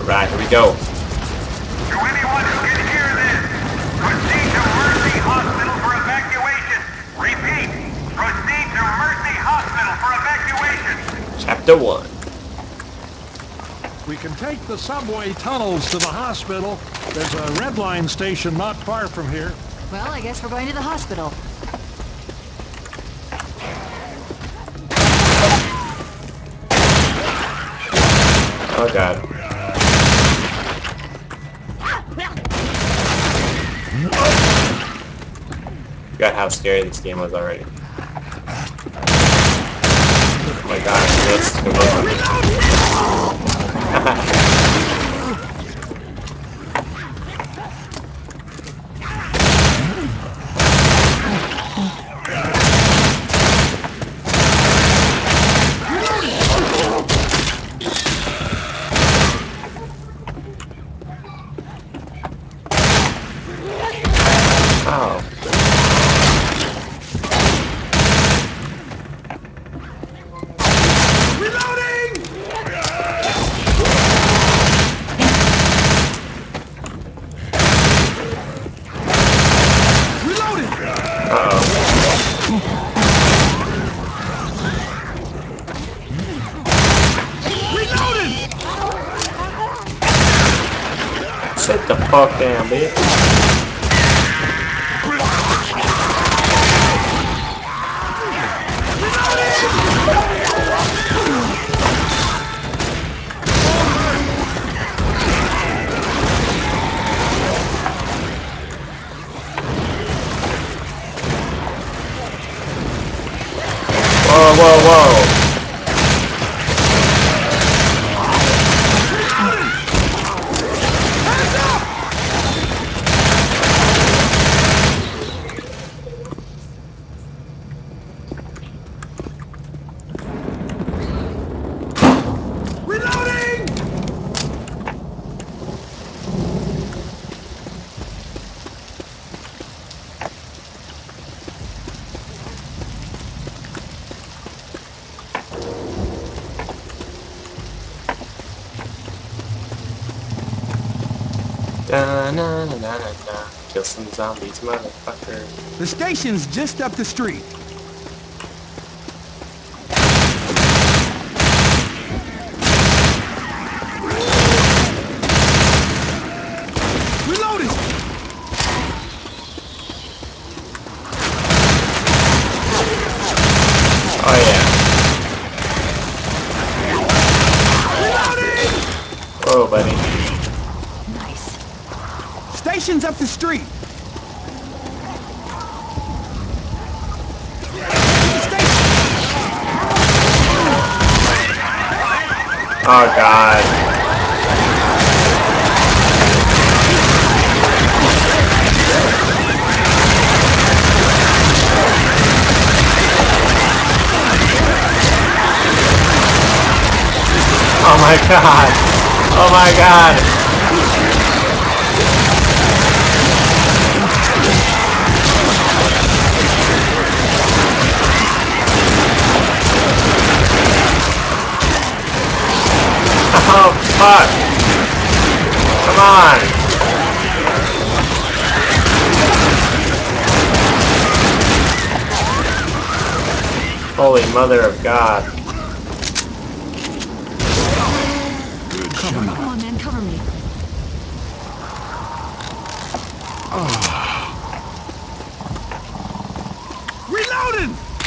Alright, here we go. To anyone who can hear this, proceed to Mercy Hospital for evacuation. Repeat, proceed to Mercy Hospital for evacuation. Chapter 1. We can take the subway tunnels to the hospital. There's a red line station not far from here. Well, I guess we're going to the hospital. Oh god. Forgot how scary this game was already. Oh my gosh, this Sit the fuck down, bitch. Whoa, whoa, whoa. Da, na, na, na, na, na. Kill some zombies, motherfucker. The station's just up the street. Oh yeah. Whoa, buddy. Up the street. Oh god. Oh my god. Oh my god. Oh fuck. Come on. Holy mother of God. Come on, man, cover me. Reloading!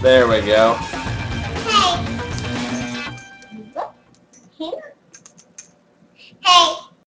There we go.